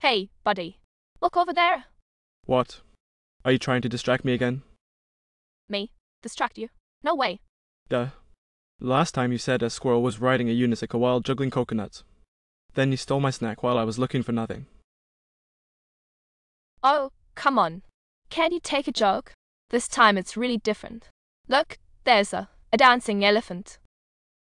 Hey, buddy. Look over there. What? Are you trying to distract me again? Me? Distract you? No way. Duh. Last time you said a squirrel was riding a unicycle while juggling coconuts. Then you stole my snack while I was looking for nothing. Oh, come on. Can't you take a joke? This time it's really different. Look, there's a, a dancing elephant.